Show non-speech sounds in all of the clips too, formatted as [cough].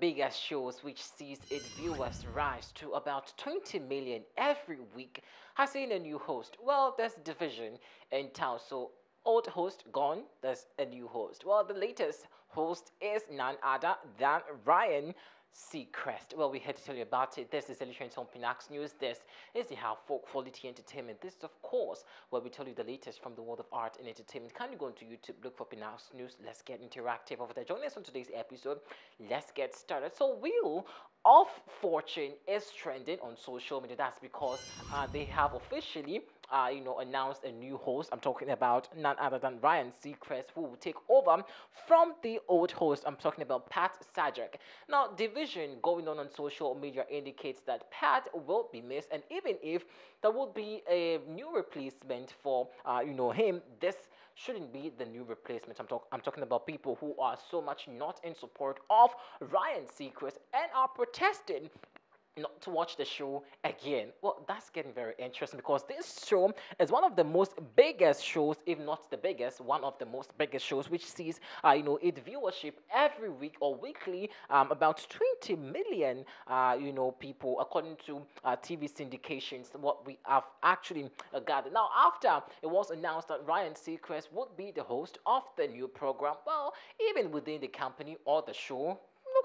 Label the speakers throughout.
Speaker 1: biggest shows, which sees its viewers rise to about 20 million every week, has seen a new host. Well, there's division in town, so old host gone, there's a new host. Well, the latest host is none other than Ryan Seacrest. Well, we had to tell you about it. This is Elishon on Pinax News. This is the How for Quality Entertainment. This is, of course, where we tell you the latest from the world of art and entertainment. Can you go into YouTube, look for Pinax News? Let's get interactive over there. Join us on today's episode. Let's get started. So, Wheel of Fortune is trending on social media. That's because uh, they have officially uh, you know, announced a new host. I'm talking about none other than Ryan Seacrest, who will take over from the old host. I'm talking about Pat Sajak. Now, division going on on social media indicates that Pat will be missed, and even if there will be a new replacement for, uh, you know, him, this shouldn't be the new replacement. I'm, talk- I'm talking about people who are so much not in support of Ryan Seacrest and are protesting not to watch the show again. Well, that's getting very interesting because this show is one of the most biggest shows, if not the biggest, one of the most biggest shows, which sees, uh, you know, its viewership every week or weekly, um, about 20 million, uh, you know, people, according to uh, TV syndications, what we have actually uh, gathered. Now, after it was announced that Ryan Seacrest would be the host of the new program, well, even within the company or the show,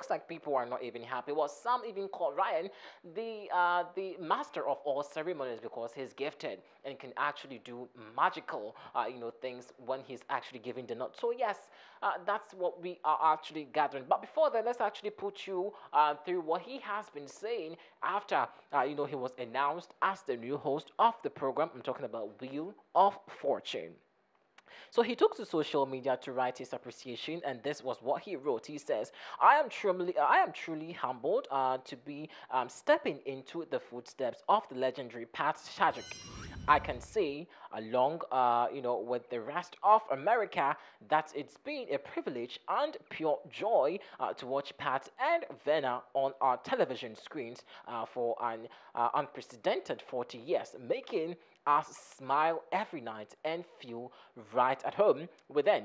Speaker 1: looks like people are not even happy. Well, some even call Ryan the uh, the master of all ceremonies because he's gifted and can actually do magical, uh, you know, things when he's actually giving the nod. So yes, uh, that's what we are actually gathering. But before that, let's actually put you uh, through what he has been saying after, uh, you know, he was announced as the new host of the program. I'm talking about Wheel of Fortune. So he took to social media to write his appreciation, and this was what he wrote. He says, "I am truly, I am truly humbled uh, to be um, stepping into the footsteps of the legendary Pat Sajak. I can say, along, uh, you know, with the rest of America, that it's been a privilege and pure joy uh, to watch Pat and Vanna on our television screens uh, for an uh, unprecedented 40 years, making us smile every night and feel right at home within.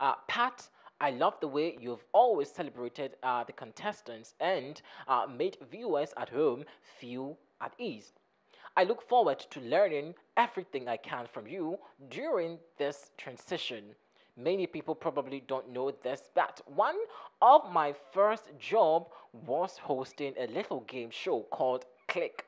Speaker 1: Uh, Pat, I love the way you've always celebrated uh, the contestants and uh, made viewers at home feel at ease. I look forward to learning everything I can from you during this transition. Many people probably don't know this, but one of my first job was hosting a little game show called Click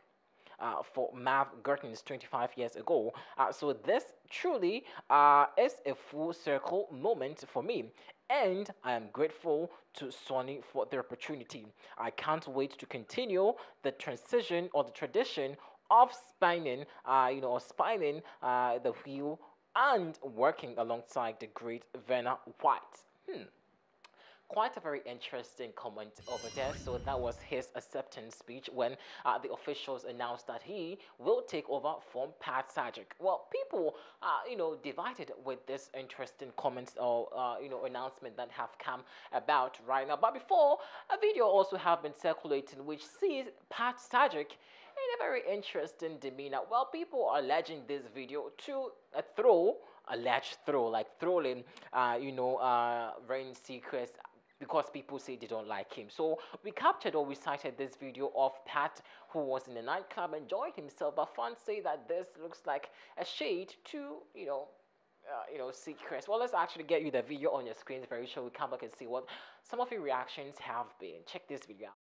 Speaker 1: uh, for Merv Griffin's 25 years ago. Uh, so this truly uh, is a full circle moment for me. And I am grateful to Sony for the opportunity. I can't wait to continue the transition or the tradition of spinning, uh, you know, spinning uh, the wheel and working alongside the great Vanna White. Hmm quite a very interesting comment over there. So that was his acceptance speech when uh, the officials announced that he will take over from Pat Sajak. Well, people are, you know, divided with this interesting comments or, uh, you know, announcement that have come about right now. But before, a video also have been circulating which sees Pat Sajak in a very interesting demeanor. Well, people are alleging this video to a throw alleged throw, like throwing, uh, you know, uh, Ryan Seacrest because people say they don't like him. So we captured or we cited this video of Pat who was in a nightclub enjoying himself, but fans say that this looks like a shade to, you know, uh, you know, Seacrest. Well, let's actually get you the video on your screens very sure we come back and see what some of your reactions have been. Check this video out.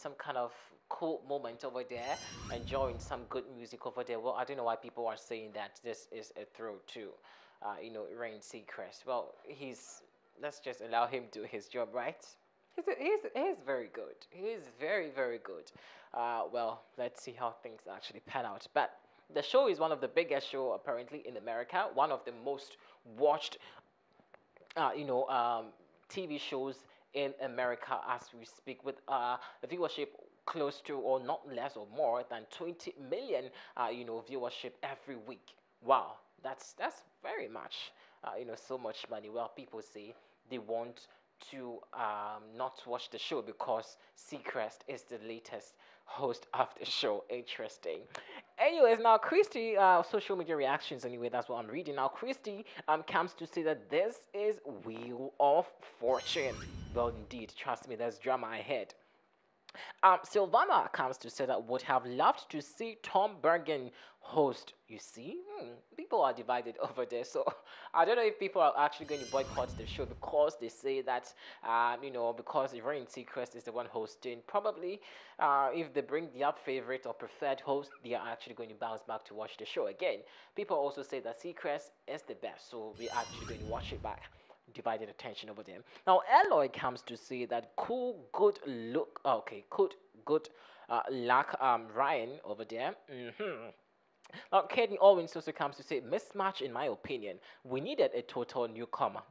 Speaker 1: Some kind of cool moment over there, enjoying some good music over there. Well, I don't know why people are saying that this is a throw to, uh, you know, Ryan Seacrest. Well, he's let's just allow him do his job, right? He's, he's, he's very good. He's very, very good. Uh, well, let's see how things actually pan out. But the show is one of the biggest show apparently in America, one of the most watched, uh, you know, um, TV shows in America as we speak, with uh, viewership close to or not less or more than 20 million, uh, you know, viewership every week. Wow, that's that's very much, uh, you know, so much money. Well, people say they want to um, not watch the show because Seacrest is the latest host of the show. Interesting. Anyways, now Christy, uh, social media reactions. Anyway, that's what I'm reading. Now Christy um comes to say that this is Wheel of Fortune. Well, indeed, trust me, there's drama ahead. Um, Silvana comes to say that would have loved to see Tom Bergeron host. You see, hmm, people are divided [laughs] over there. So I don't know if people are actually going to boycott the show because they say that, um, you know, because Ryan Seacrest is the one hosting. Probably, uh, if they bring their favorite or preferred host, they are actually going to bounce back to watch the show again. People also say that Seacrest is the best, so we're actually going to watch it back divided attention over them. Now, Eloy comes to say that cool, good look. Okay, good, good uh, luck, um, Ryan over there. Mm-hmm. Now, Kaden Owens also comes to say mismatch. In my opinion, we needed a total newcomer.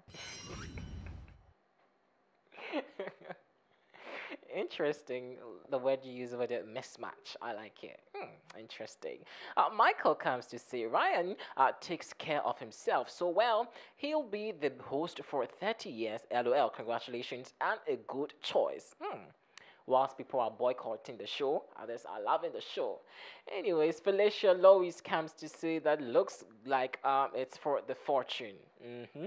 Speaker 1: Interesting the word you use over there, mismatch. I like it. Hmm, interesting. Uh, Michael comes to say Ryan uh, takes care of himself so well. He'll be the host for 30 years. LOL. Congratulations and a good choice. Hmm whilst people are boycotting the show, others are loving the show. Anyways, Felicia Lois comes to say that looks like um, it's for the fortune. Mm-hmm.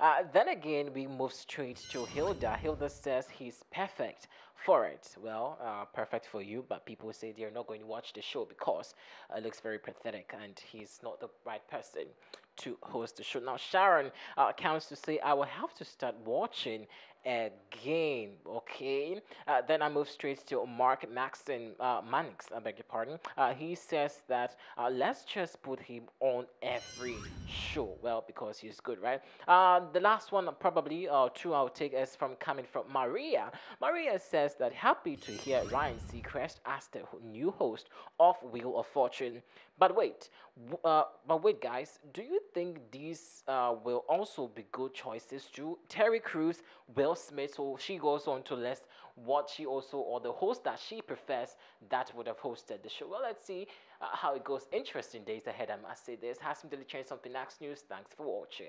Speaker 1: Uh, then again, we move straight to Hilda. Hilda says he's perfect for it. Well, uh, perfect for you, but people say they're not going to watch the show because uh, it looks very pathetic and he's not the right person to host the show. Now, Sharon uh, comes to say, I will have to start watching again. Okay. Uh, then I move straight to Mark Maxon uh, Mannix. I beg your pardon. Uh, he says that uh, let's just put him on every show. Well, because he's good, right? Uh, the last one, probably uh, two I'll take is from coming from Maria. Maria says that happy to hear Ryan Seacrest as the new host of Wheel of Fortune. But wait, uh, but wait, guys, do you think these uh, will also be good choices too? Terry Crews, Will Smith, so she goes on to list what she also, or the host that she prefers that would have hosted the show. Well, let's see uh, how it goes. Interesting days ahead, I must say this. Has some Daily Change Something Next News. Thanks for watching.